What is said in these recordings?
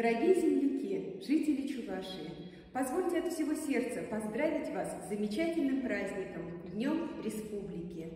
Дорогие земляки, жители Чувашии, позвольте от всего сердца поздравить вас с замечательным праздником – Днем Республики.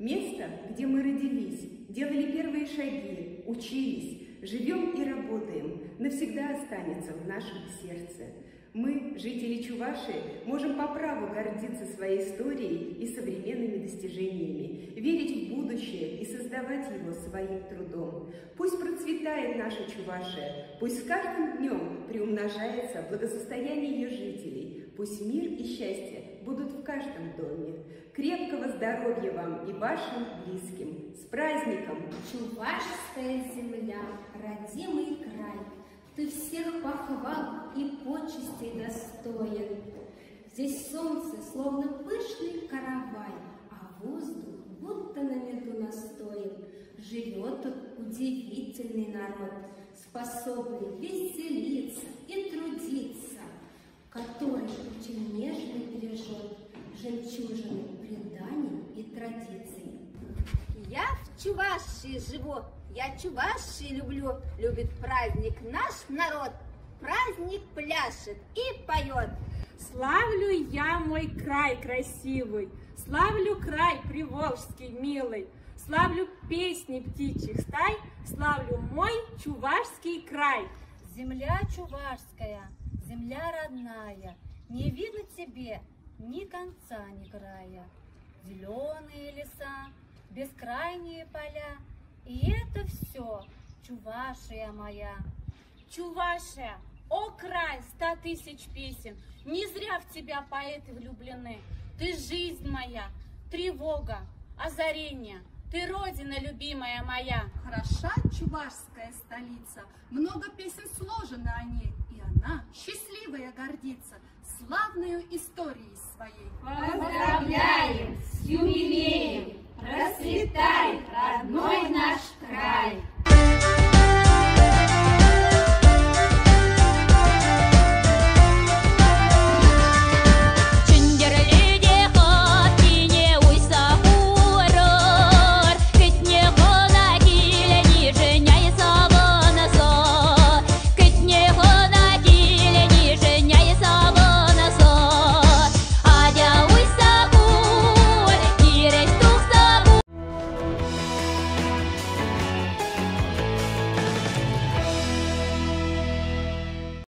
Место, где мы родились, делали первые шаги, учились, живем и работаем, навсегда останется в нашем сердце. Мы, жители Чувашии, можем по праву гордиться своей историей и современными достижениями, верить в будущее и создавать его своим трудом. Пусть процветает наша Чувашия, пусть с каждым днем приумножается благосостояние ее жителей, пусть мир и счастье будут в каждом доме. Крепкого здоровья вам и вашим близким! С праздником! Чувашская земля, родимый край, ты всех похвал и почестей достоин. Здесь солнце, словно пышный каравай, а воздух, будто на меду настоин. Живет тут удивительный народ, способный веселиться и трудиться, который очень нежно бережет жемчужины преданий и традиций. Я в Чувашии живу, я Чуваши люблю, любит праздник наш народ. Праздник пляшет и поет. Славлю я мой край красивый, Славлю край приволжский милый, Славлю песни птичьих стай, Славлю мой чувашский край. Земля чувашская, земля родная, Не видно тебе ни конца, ни края. Зеленые леса, бескрайние поля, И это все Чувашия моя. Чувашия, о край ста тысяч песен, Не зря в тебя поэты влюблены. Ты жизнь моя, тревога, озарение, Ты родина любимая моя. Хороша чувашская столица, много песен сложено о ней, и она, счастливая, гордится славную историей своей. Поздравляем с юбилеем! Край!